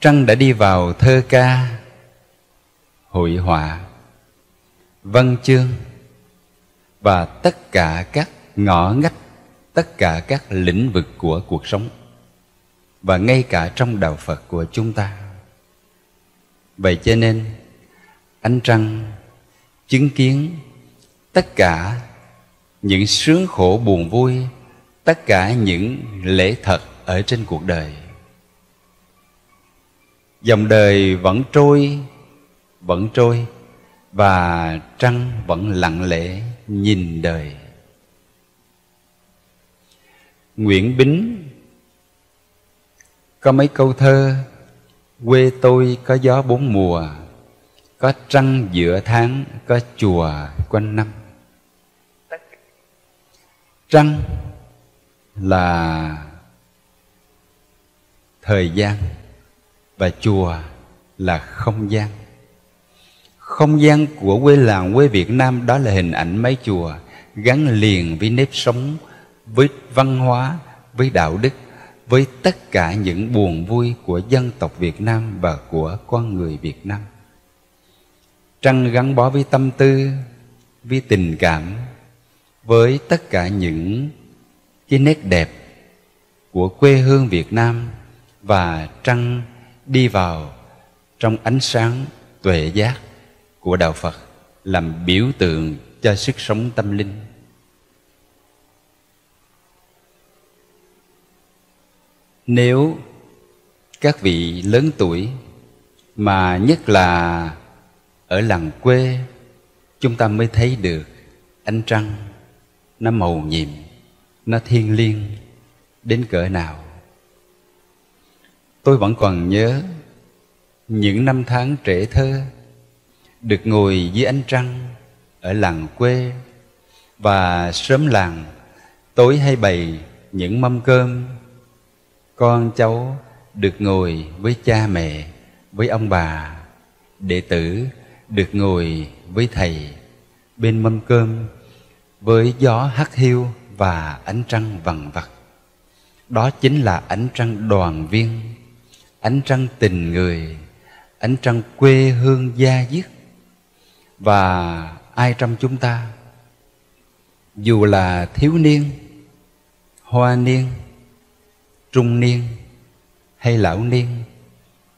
Trăng đã đi vào thơ ca. Hội họa. Văn chương. Và tất cả các ngõ ngách, Tất cả các lĩnh vực của cuộc sống. Và ngay cả trong đạo Phật của chúng ta. Vậy cho nên, Ánh trăng chứng kiến tất cả những sướng khổ buồn vui, tất cả những lễ thật ở trên cuộc đời dòng đời vẫn trôi vẫn trôi và trăng vẫn lặng lẽ nhìn đời. Nguyễn bính, có mấy câu thơ, quê tôi có gió bốn mùa, có trăng giữa tháng, có chùa quanh năm. Trăng là thời gian và chùa là không gian. Không gian của quê làng, quê việt nam đó là hình ảnh mấy chùa gắn liền với nếp sống, với văn hóa, với đạo đức, với tất cả những buồn vui của dân tộc việt nam và của con người việt nam. Trăng gắn bó với tâm tư, với tình cảm, với tất cả những cái nét đẹp của quê hương Việt Nam và trăng đi vào trong ánh sáng tuệ giác của đạo Phật làm biểu tượng cho sức sống tâm linh. Nếu các vị lớn tuổi, mà nhất là ở làng quê, chúng ta mới thấy được ánh trăng nó màu nhiệm, nó thiêng liêng đến cỡ nào tôi vẫn còn nhớ những năm tháng trẻ thơ, được ngồi dưới ánh trăng ở làng quê và sớm làng tối hay bày những mâm cơm. Con cháu được ngồi với cha mẹ, với ông bà, đệ tử được ngồi với thầy bên mâm cơm với gió hắt hiu và ánh trăng vằn vặt. Đó chính là ánh trăng đoàn viên ánh trăng tình người, ánh trăng quê hương gia diết và ai trong chúng ta, dù là thiếu niên, hoa niên, trung niên hay lão niên,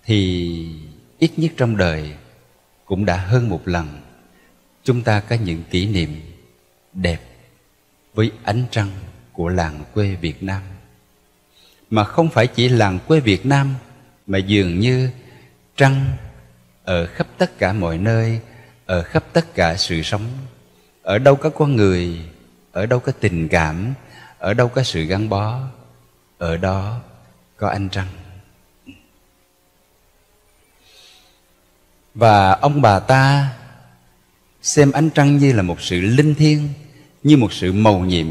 thì ít nhất trong đời cũng đã hơn một lần chúng ta có những kỷ niệm đẹp với ánh trăng của làng quê Việt Nam. Mà không phải chỉ làng quê Việt Nam mà dường như trăng ở khắp tất cả mọi nơi, ở khắp tất cả sự sống. Ở đâu có con người, ở đâu có tình cảm, ở đâu có sự gắn bó, ở đó có ánh trăng. Và ông bà ta xem ánh trăng như là một sự linh thiêng như một sự mầu nhiệm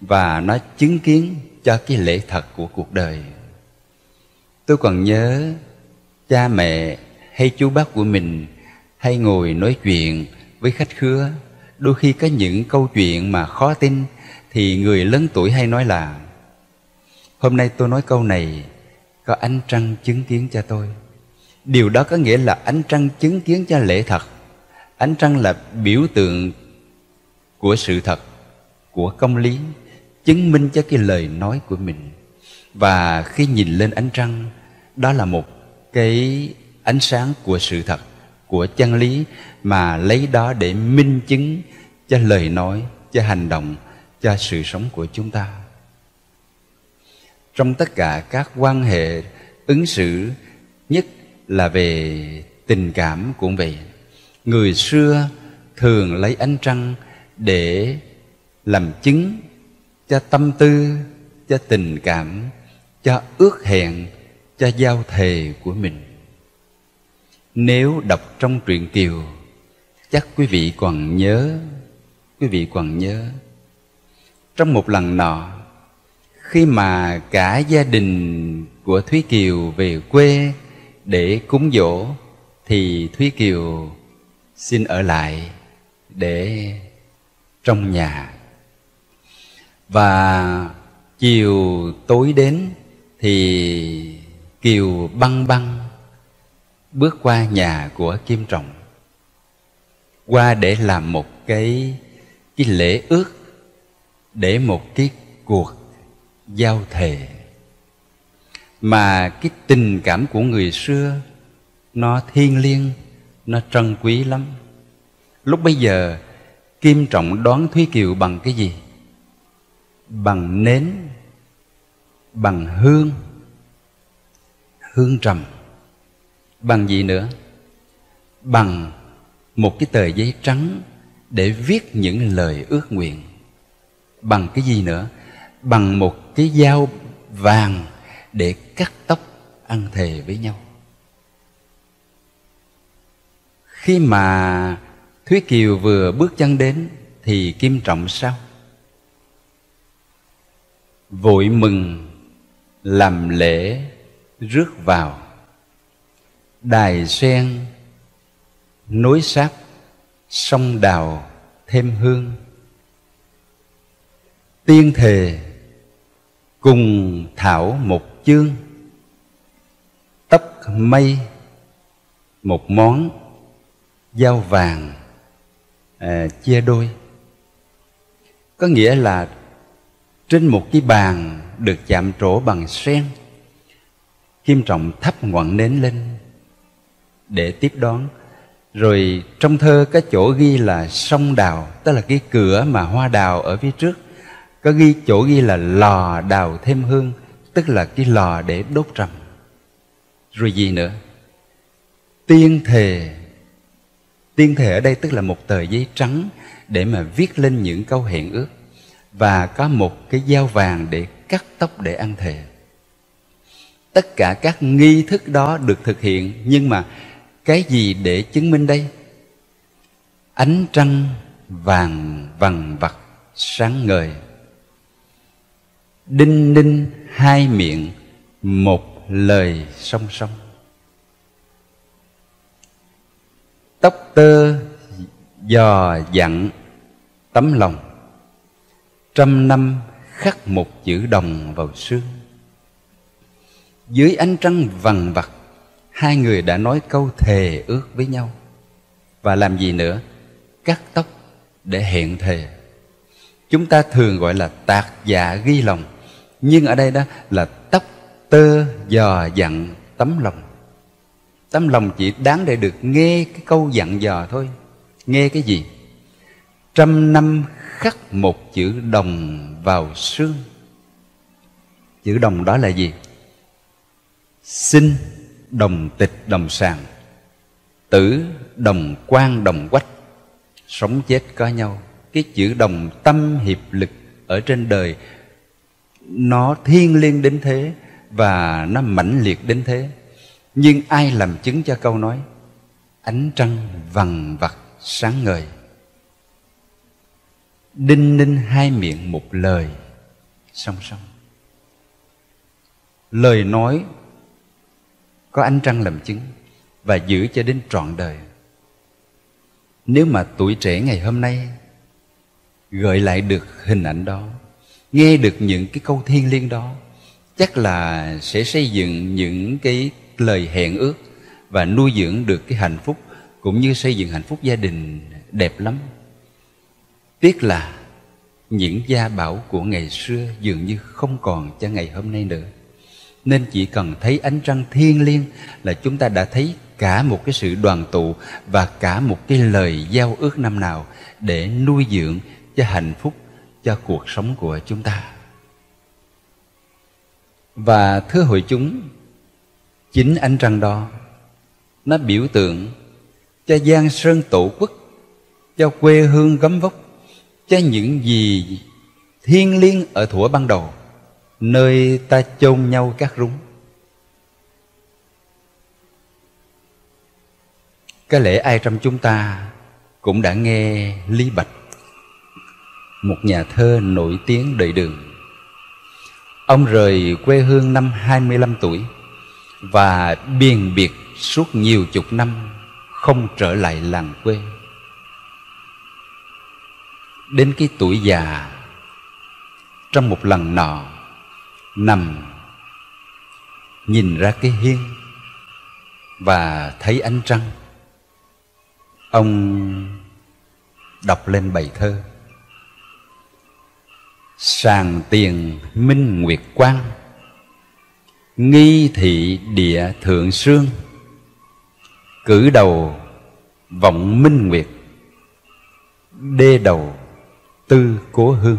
và nó chứng kiến cho cái lễ thật của cuộc đời tôi còn nhớ cha mẹ hay chú bác của mình hay ngồi nói chuyện với khách khứa. Đôi khi có những câu chuyện mà khó tin thì người lớn tuổi hay nói là, hôm nay tôi nói câu này có ánh trăng chứng kiến cho tôi. Điều đó có nghĩa là ánh trăng chứng kiến cho lễ thật. Ánh trăng là biểu tượng của sự thật, của công lý, chứng minh cho cái lời nói của mình và khi nhìn lên ánh trăng, đó là một cái ánh sáng của sự thật, của chân lý mà lấy đó để minh chứng cho lời nói, cho hành động, cho sự sống của chúng ta. Trong tất cả các quan hệ ứng xử, nhất là về tình cảm cũng vậy, người xưa thường lấy ánh trăng để làm chứng cho tâm tư, cho tình cảm cho ước hẹn, cho giao thề của mình. Nếu đọc trong truyện kiều, chắc quý vị còn nhớ, quý vị còn nhớ. Trong một lần nọ, khi mà cả gia đình của thúy kiều về quê để cúng dỗ, thì thúy kiều xin ở lại để trong nhà. Và chiều tối đến thì kiều băng băng bước qua nhà của Kim Trọng. Qua để làm một cái cái lễ ước, để một cái cuộc giao thề. Mà cái tình cảm của người xưa, nó thiêng liêng, nó trân quý lắm. Lúc bây giờ, kim trọng đón thúy kiều bằng cái gì? Bằng nến bằng hương hương trầm. Bằng gì nữa? Bằng một cái tờ giấy trắng để viết những lời ước nguyện. Bằng cái gì nữa? Bằng một cái dao vàng để cắt tóc ăn thề với nhau. Khi mà thúy kiều vừa bước chân đến thì kim trọng sao? Vội mừng làm lễ rước vào. Đài sen nối sát sông đào thêm hương. Tiên thề cùng thảo một chương. Tóc mây một món. Dao vàng à, chia đôi. Có nghĩa là trên một cái bàn được chạm trổ bằng sen. Kim trọng thắp ngọn nến lên để tiếp đón. Rồi trong thơ có chỗ ghi là sông đào, tức là cái cửa mà hoa đào ở phía trước. Có ghi chỗ ghi là lò đào thêm hương, tức là cái lò để đốt trầm rồi gì nữa? Tiên thề. Tiên thề ở đây tức là một tờ giấy trắng để mà viết lên những câu hẹn ước. Và có một cái dao vàng để cắt tóc để ăn thề. Tất cả các nghi thức đó được thực hiện, nhưng mà cái gì để chứng minh đây? Ánh trăng vàng vằn vặt sáng ngời. Đinh ninh hai miệng, một lời song song. Tóc tơ dò dặn tấm lòng. Trăm năm khắc một chữ đồng vào xương. Dưới ánh trăng vằn vặt, hai người đã nói câu thề ước với nhau. Và làm gì nữa? Cắt tóc để hẹn thề. Chúng ta thường gọi là tạc dạ ghi lòng, nhưng ở đây đó là tóc tơ dò dặn tấm lòng. Tấm lòng chỉ đáng để được nghe cái câu dặn dò thôi. Nghe cái gì? Trăm năm khắc một chữ đồng vào xương. Chữ đồng đó là gì? Sinh đồng tịch đồng sàng, tử đồng quan đồng quách, sống chết có nhau. Cái chữ đồng tâm hiệp lực ở trên đời, nó thiêng liêng đến thế và nó mãnh liệt đến thế. Nhưng ai làm chứng cho câu nói? Ánh trăng vằn vặt sáng ngời đinh ninh hai miệng một lời. Song song. Lời nói có ánh trăng làm chứng và giữ cho đến trọn đời. Nếu mà tuổi trẻ ngày hôm nay gợi lại được hình ảnh đó, nghe được những cái câu thiên liêng đó, chắc là sẽ xây dựng những cái lời hẹn ước và nuôi dưỡng được cái hạnh phúc, cũng như xây dựng hạnh phúc gia đình đẹp lắm tiếc là những gia bảo của ngày xưa dường như không còn cho ngày hôm nay nữa. Nên chỉ cần thấy ánh trăng thiên liêng là chúng ta đã thấy cả một cái sự đoàn tụ và cả một cái lời giao ước năm nào để nuôi dưỡng cho hạnh phúc cho cuộc sống của chúng ta. Và thưa hội chúng, chính ánh trăng đó, nó biểu tượng cho giang sơn tổ quốc, cho quê hương gấm vóc cho những gì thiên liêng ở thuở ban đầu, nơi ta chôn nhau các rúng. Có lẽ ai trong chúng ta cũng đã nghe lý bạch, một nhà thơ nổi tiếng đời đường. Ông rời quê hương năm 25 tuổi và biền biệt suốt nhiều chục năm không trở lại làng quê đến cái tuổi già. Trong một lần nọ, nằm nhìn ra cái hiên và thấy ánh trăng. Ông đọc lên bài thơ, sàng tiền minh nguyệt quang, nghi thị địa thượng sương, cử đầu vọng minh nguyệt, đê đầu tư của hương.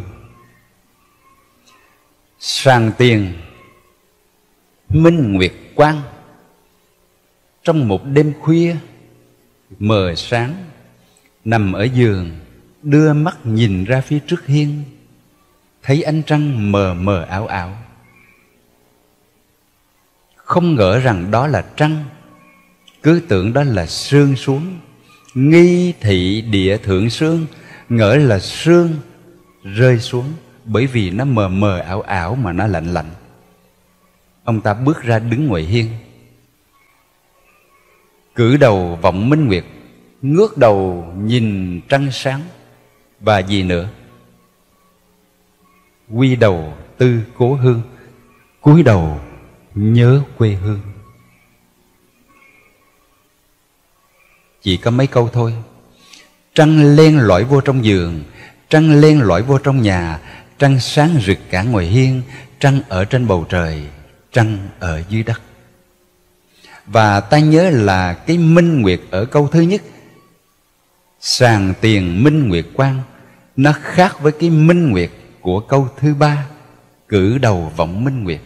Sàng tiền, minh nguyệt quang. Trong một đêm khuya, mờ sáng, nằm ở giường, đưa mắt nhìn ra phía trước hiên, thấy ánh trăng mờ mờ ảo ảo. Không ngờ rằng đó là trăng, cứ tưởng đó là sương xuống, nghi thị địa thượng sương ngỡ là sương rơi xuống bởi vì nó mờ mờ ảo ảo mà nó lạnh lạnh. Ông ta bước ra đứng ngoài hiên. Cử đầu vọng minh nguyệt, ngước đầu nhìn trăng sáng, và gì nữa? Quy đầu tư cố hương, cúi đầu nhớ quê hương. Chỉ có mấy câu thôi trăng len lỏi vô trong giường, trăng len lỏi vô trong nhà, trăng sáng rực cả ngoài hiên, trăng ở trên bầu trời, trăng ở dưới đất. Và ta nhớ là cái minh nguyệt ở câu thứ nhất. Sàng tiền minh nguyệt quang, nó khác với cái minh nguyệt của câu thứ ba, cử đầu vọng minh nguyệt.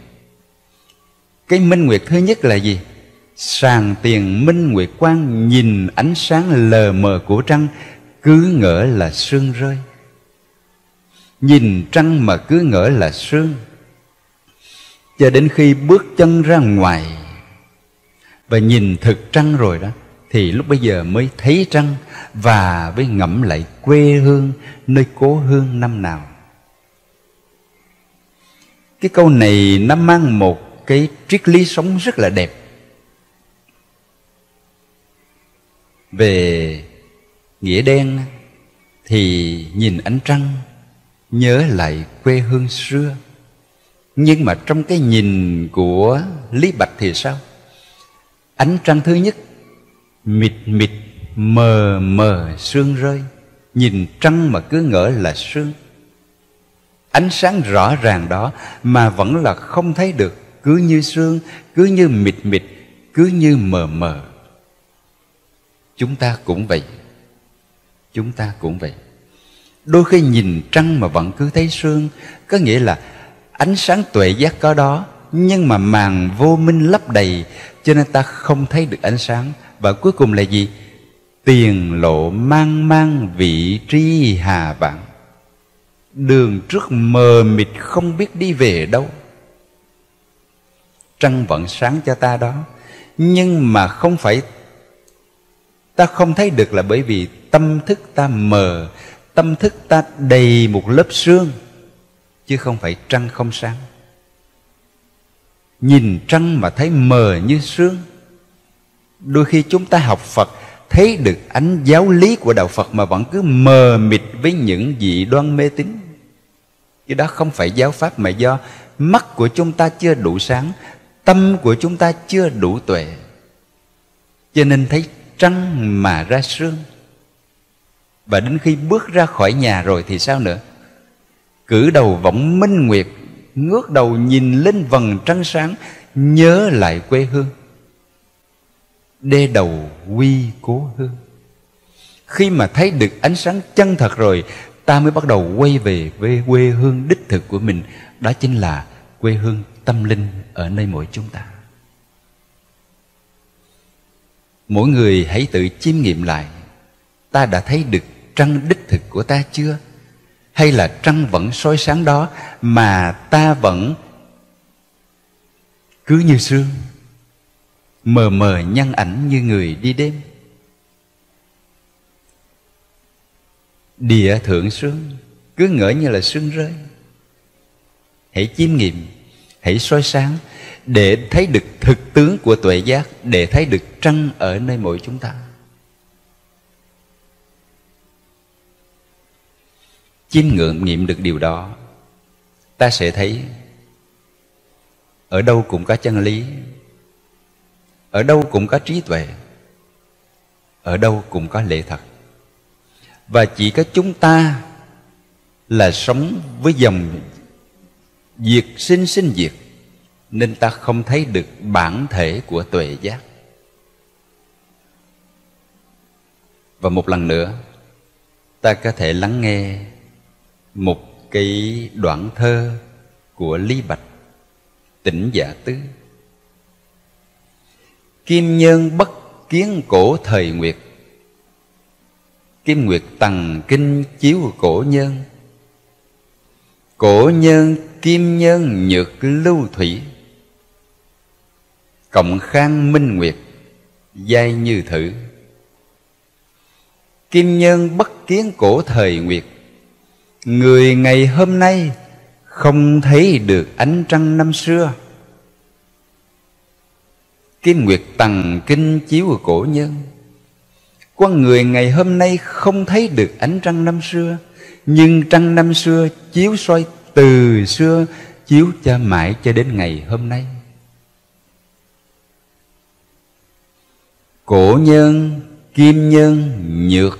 Cái minh nguyệt thứ nhất là gì? Sàng tiền minh nguyệt quang nhìn ánh sáng lờ mờ của trăng cứ ngỡ là sương rơi. Nhìn trăng mà cứ ngỡ là sương. Cho đến khi bước chân ra ngoài và nhìn thực trăng rồi đó, thì lúc bây giờ mới thấy trăng và mới ngẫm lại quê hương, nơi cố hương năm nào. Cái câu này nó mang một cái triết lý sống rất là đẹp. Về nghĩa đen thì nhìn ánh trăng, nhớ lại quê hương xưa. Nhưng mà trong cái nhìn của lý bạch thì sao? Ánh trăng thứ nhất, mịt mịt, mờ mờ sương rơi. Nhìn trăng mà cứ ngỡ là sương. Ánh sáng rõ ràng đó mà vẫn là không thấy được. Cứ như sương, cứ như mịt mịt, cứ như mờ mờ. Chúng ta cũng vậy chúng ta cũng vậy. Đôi khi nhìn trăng mà vẫn cứ thấy sương, có nghĩa là ánh sáng tuệ giác có đó, nhưng mà màn vô minh lấp đầy, cho nên ta không thấy được ánh sáng. Và cuối cùng là gì? Tiền lộ mang mang vị tri hà vạn. Đường trước mờ mịt không biết đi về đâu. Trăng vẫn sáng cho ta đó, nhưng mà không phải ta không thấy được là bởi vì tâm thức ta mờ, tâm thức ta đầy một lớp sương, chứ không phải trăng không sáng. Nhìn trăng mà thấy mờ như sương, đôi khi chúng ta học phật thấy được ánh giáo lý của đạo phật mà vẫn cứ mờ mịt với những dị đoan mê tín. Chứ đó không phải giáo pháp mà do mắt của chúng ta chưa đủ sáng, tâm của chúng ta chưa đủ tuệ. Cho nên thấy trăng mà ra sương. Và đến khi bước ra khỏi nhà rồi thì sao nữa? Cử đầu vọng minh nguyệt, ngước đầu nhìn lên vầng trăng sáng, nhớ lại quê hương. Đê đầu quy cố hương. Khi mà thấy được ánh sáng chân thật rồi, ta mới bắt đầu quay về với quê hương đích thực của mình. Đó chính là quê hương tâm linh ở nơi mỗi chúng ta. Mỗi người hãy tự chiêm nghiệm lại. Ta đã thấy được trăng đích thực của ta chưa? Hay là trăng vẫn soi sáng đó mà ta vẫn cứ như sương mờ mờ nhăn ảnh như người đi đêm. Địa thượng sương, cứ ngỡ như là sương rơi. Hãy chiêm nghiệm, hãy soi sáng để thấy được thực tướng của tuệ giác, để thấy được trăng ở nơi mỗi chúng ta. Chiêm ngưỡng nghiệm được điều đó, ta sẽ thấy ở đâu cũng có chân lý, ở đâu cũng có trí tuệ, ở đâu cũng có lệ thật. Và chỉ có chúng ta là sống với dòng diệt sinh sinh diệt nên ta không thấy được bản thể của tuệ giác. Và một lần nữa, ta có thể lắng nghe một cái đoạn thơ của lý bạch, tỉnh giả tứ. Kim nhân bất kiến cổ thời nguyệt, kim nguyệt tầng kinh chiếu cổ nhân cổ nhân kim nhân nhược lưu thủy cộng khang minh nguyệt, giai như thử. Kim nhân bất kiến cổ thời nguyệt, người ngày hôm nay không thấy được ánh trăng năm xưa. Kim nguyệt tầng kinh chiếu của cổ nhân, con người ngày hôm nay không thấy được ánh trăng năm xưa, nhưng trăng năm xưa chiếu soi từ xưa, chiếu cho mãi cho đến ngày hôm nay. Cổ nhân, kim nhân, nhược,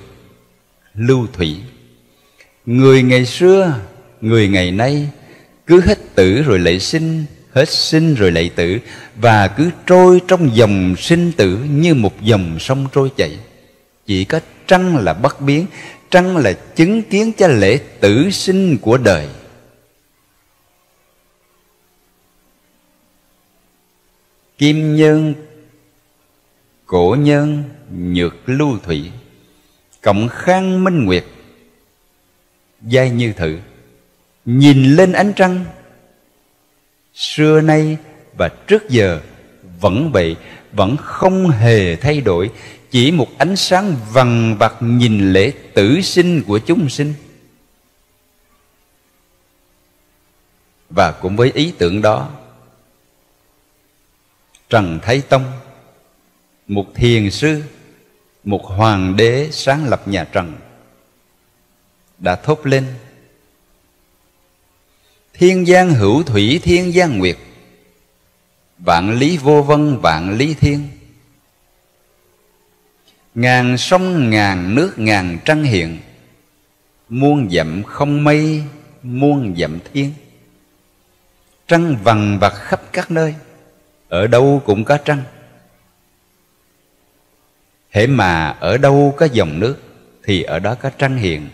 lưu thủy. Người ngày xưa, người ngày nay, cứ hết tử rồi lại sinh, hết sinh rồi lại tử, và cứ trôi trong dòng sinh tử như một dòng sông trôi chảy. Chỉ có trăng là bất biến, trăng là chứng kiến cho lễ tử sinh của đời. Kim nhân cổ nhân nhược lưu thủy, cộng khang minh nguyệt, giai như thử. Nhìn lên ánh trăng, xưa nay và trước giờ vẫn vậy, vẫn không hề thay đổi, chỉ một ánh sáng vằn vặt nhìn lễ tử sinh của chúng sinh. Và cũng với ý tưởng đó, trần thái tông một thiền sư, một hoàng đế sáng lập nhà trần, đã thốt lên. Thiên giang hữu thủy, thiên giang nguyệt, vạn lý vô vân, vạn lý thiên. Ngàn sông, ngàn nước, ngàn trăng hiện, muôn dặm không mây, muôn dặm thiên. Trăng vằn vặt khắp các nơi, ở đâu cũng có trăng hễ mà ở đâu có dòng nước, thì ở đó có trăng hiện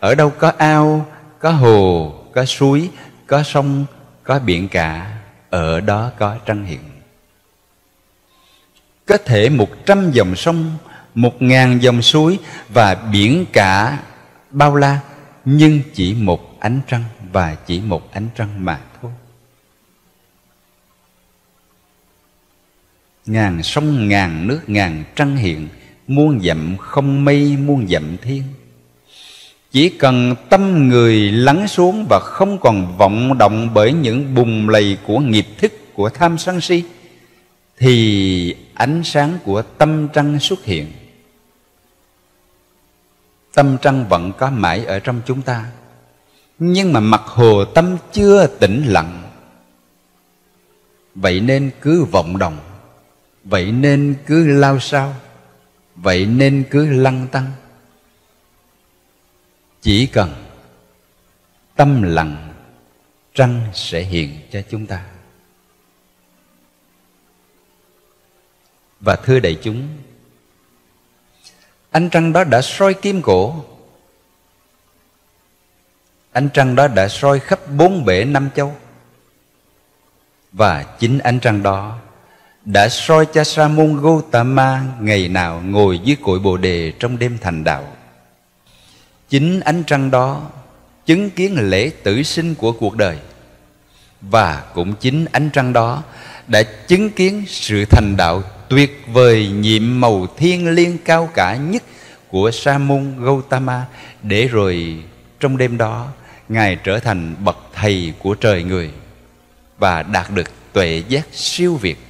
ở đâu có ao, có hồ, có suối, có sông, có biển cả, ở đó có trăng hiện có thể một trăm dòng sông, một ngàn dòng suối và biển cả bao la, nhưng chỉ một ánh trăng và chỉ một ánh trăng mà thôi ngàn sông, ngàn nước, ngàn trăng hiện, muôn dặm không mây, muôn dặm thiên. Chỉ cần tâm người lắng xuống và không còn vọng động bởi những bùng lầy của nghiệp thức của tham sân si, thì ánh sáng của tâm trăng xuất hiện. Tâm trăng vẫn có mãi ở trong chúng ta, nhưng mà mặt hồ tâm chưa tĩnh lặng. Vậy nên cứ vọng động vậy nên cứ lao sao? Vậy nên cứ lăng tăng? Chỉ cần tâm lặng, trăng sẽ hiện cho chúng ta. Và thưa đại chúng anh trăng đó đã soi kim cổ. Anh trăng đó đã soi khắp bốn bể năm châu. Và chính anh trăng đó đã soi cha sa môn Gotama ngày nào ngồi dưới cội bồ đề trong đêm thành đạo. Chính ánh trăng đó chứng kiến lễ tử sinh của cuộc đời. Và cũng chính ánh trăng đó đã chứng kiến sự thành đạo tuyệt vời nhiệm màu thiên liêng cao cả nhất của sa môn Gautama để rồi trong đêm đó ngài trở thành bậc thầy của trời người và đạt được tuệ giác siêu việt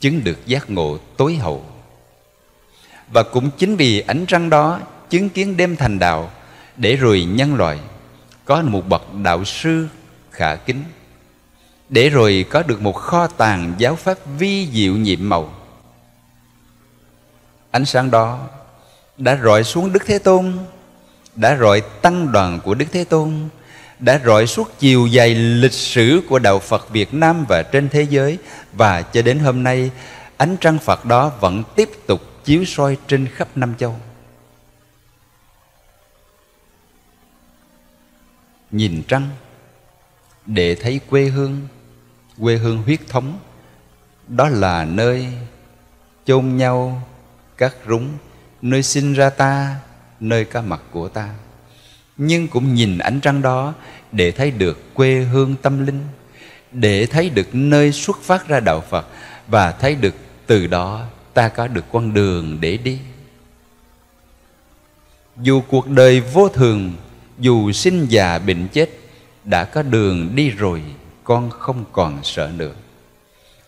chứng được giác ngộ tối hậu. Và cũng chính vì ánh trăng đó chứng kiến đêm thành đạo, để rồi nhân loại có một bậc đạo sư khả kính, để rồi có được một kho tàng giáo pháp vi diệu nhiệm màu. Ánh sáng đó đã rọi xuống đức thế tôn, đã rọi tăng đoàn của đức thế tôn đã rọi suốt chiều dài lịch sử của đạo phật việt nam và trên thế giới. Và cho đến hôm nay, ánh trăng phật đó vẫn tiếp tục chiếu soi trên khắp năm châu. Nhìn trăng, để thấy quê hương quê hương huyết thống, đó là nơi chôn nhau các rúng, nơi sinh ra ta, nơi ca mặt của ta nhưng cũng nhìn ánh trăng đó để thấy được quê hương tâm linh, để thấy được nơi xuất phát ra đạo phật và thấy được từ đó ta có được con đường để đi. Dù cuộc đời vô thường, dù sinh già bệnh chết, đã có đường đi rồi, con không còn sợ nữa.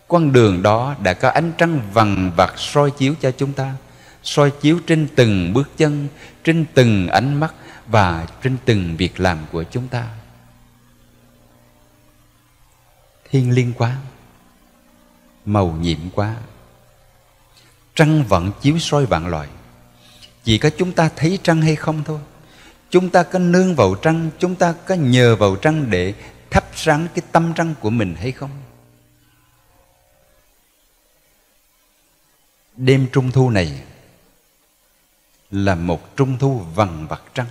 Con đường đó đã có ánh trăng vằn vặt soi chiếu cho chúng ta, soi chiếu trên từng bước chân, trên từng ánh mắt và trên từng việc làm của chúng ta. Thiên liêng quá, màu nhiệm quá, trăng vẫn chiếu soi vạn loài chỉ có chúng ta thấy trăng hay không thôi. Chúng ta có nương vào trăng, chúng ta có nhờ vào trăng để thắp sáng cái tâm trăng của mình hay không? Đêm trung thu này là một trung thu vằn vặt trăng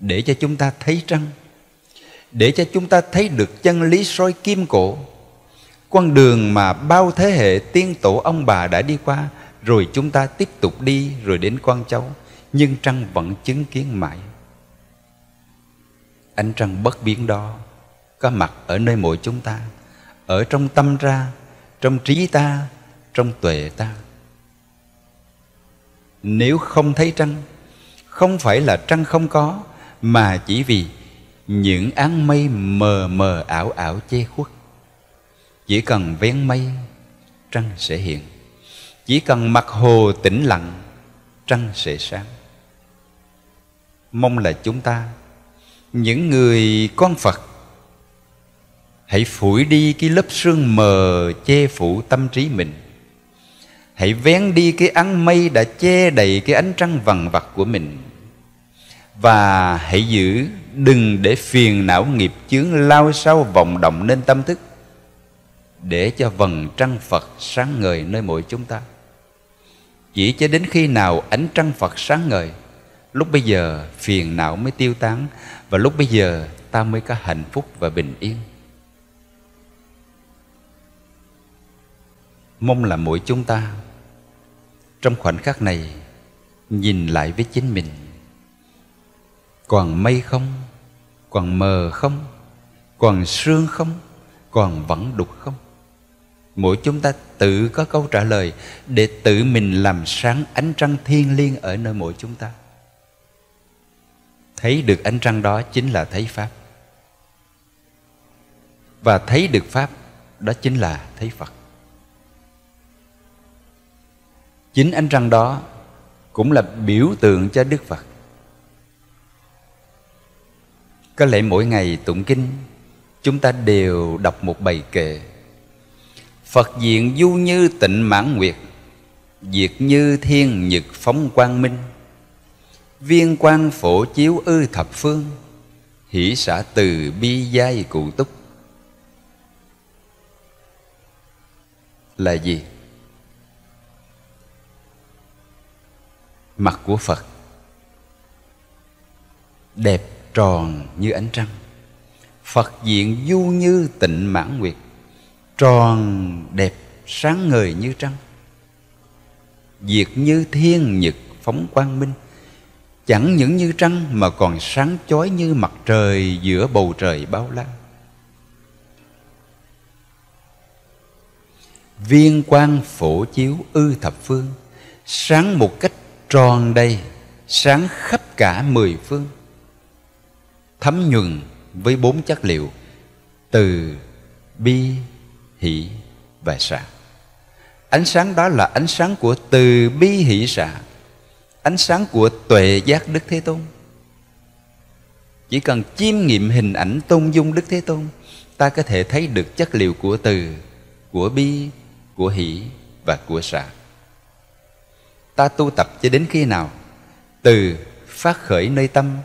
để cho chúng ta thấy trăng để cho chúng ta thấy được chân lý soi kim cổ. Con đường mà bao thế hệ tiên tổ ông bà đã đi qua, rồi chúng ta tiếp tục đi, rồi đến con cháu, nhưng trăng vẫn chứng kiến mãi. Ánh trăng bất biến đó có mặt ở nơi mỗi chúng ta, ở trong tâm ra, trong trí ta, trong tuệ ta. Nếu không thấy trăng không phải là trăng không có mà chỉ vì những áng mây mờ mờ ảo ảo che khuất. Chỉ cần vén mây, trăng sẽ hiện. Chỉ cần mặt hồ tĩnh lặng, trăng sẽ sáng. Mong là chúng ta, những người con phật, hãy phủi đi cái lớp sương mờ che phủ tâm trí mình. Hãy vén đi cái áng mây đã che đầy cái ánh trăng vằn vặt của mình và hãy giữ, đừng để phiền não nghiệp chướng lao sâu vòng động nên tâm thức, để cho vầng trăng phật sáng ngời nơi mỗi chúng ta. Chỉ cho đến khi nào ánh trăng phật sáng ngời, lúc bây giờ phiền não mới tiêu tán, và lúc bây giờ ta mới có hạnh phúc và bình yên. Mong là mỗi chúng ta trong khoảnh khắc này nhìn lại với chính mình còn mây không? Còn mờ không? Còn sương không? Còn vẫn đục không? Mỗi chúng ta tự có câu trả lời để tự mình làm sáng ánh trăng thiên liêng ở nơi mỗi chúng ta. Thấy được ánh trăng đó chính là thấy pháp. Và thấy được pháp, đó chính là thấy phật. Chính ánh trăng đó cũng là biểu tượng cho đức phật. Có lẽ mỗi ngày tụng kinh, chúng ta đều đọc một bài kệ. Phật diện du như tịnh mãn nguyệt, diệt như thiên nhật phóng quang minh. Viên quan phổ chiếu ư thập phương, hỷ xã từ bi giai cụ túc. Là gì? Mặt của phật. Đẹp tròn như ánh trăng. Phật diện du như tịnh mãn nguyệt, tròn đẹp sáng ngời như trăng. Diệt như thiên nhật phóng quang minh, chẳng những như trăng mà còn sáng chói như mặt trời giữa bầu trời bao la. Viên quang phổ chiếu ư thập phương, sáng một cách tròn đầy, sáng khắp cả mười phương thấm nhuần với bốn chất liệu, từ, bi, hỷ và xả ánh sáng đó là ánh sáng của từ, bi, hỷ xả ánh sáng của tuệ giác đức thế tôn. Chỉ cần chiêm nghiệm hình ảnh tôn dung đức thế tôn, ta có thể thấy được chất liệu của từ, của bi, của hỷ và của xả ta tu tập cho đến khi nào? Từ phát khởi nơi tâm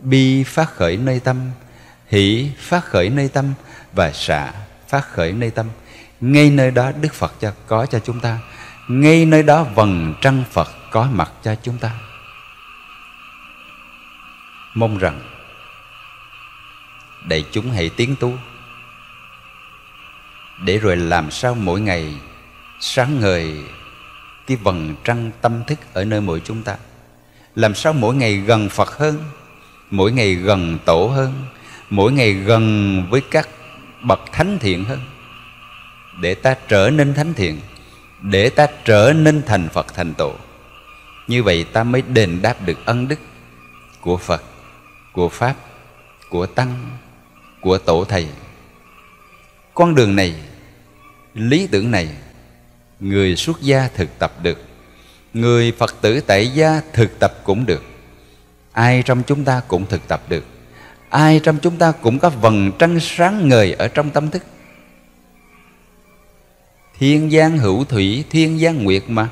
bi phát khởi nơi tâm, hỷ phát khởi nơi tâm và xả phát khởi nơi tâm. Ngay nơi đó đức phật cho có cho chúng ta. Ngay nơi đó vầng trăng phật có mặt cho chúng ta. Mong rằng đại chúng hãy tiến tu. Để rồi làm sao mỗi ngày sáng ngời cái vầng trăng tâm thức ở nơi mỗi chúng ta. Làm sao mỗi ngày gần phật hơn? Mỗi ngày gần tổ hơn, mỗi ngày gần với các bậc thánh thiện hơn. Để ta trở nên thánh thiện, để ta trở nên thành phật thành tổ. Như vậy ta mới đền đáp được ân đức của phật, của pháp, của tăng, của tổ thầy. Con đường này, lý tưởng này, người xuất gia thực tập được, người phật tử tại gia thực tập cũng được ai trong chúng ta cũng thực tập được. Ai trong chúng ta cũng có vầng trăng sáng ngời ở trong tâm thức. Thiên giang hữu thủy thiên giang nguyệt mà.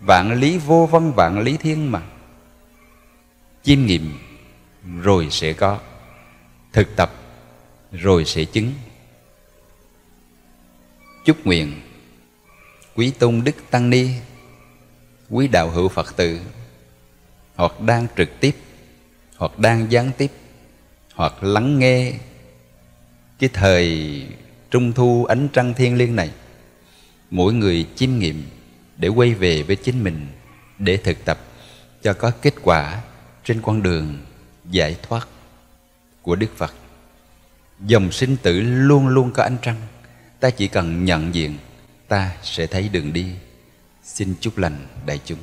Vạn lý vô văn, vạn lý thiên mà. Chiêm nghiệm rồi sẽ có. Thực tập rồi sẽ chứng. Chúc nguyện quý tôn đức tăng ni quý đạo hữu phật tử hoặc đang trực tiếp hoặc đang gián tiếp hoặc lắng nghe cái thời trung thu ánh trăng thiên liêng này mỗi người chiêm nghiệm để quay về với chính mình để thực tập cho có kết quả trên con đường giải thoát của Đức Phật. Dòng sinh tử luôn luôn có ánh trăng. Ta chỉ cần nhận diện, ta sẽ thấy đường đi. Xin chúc lành đại chúng.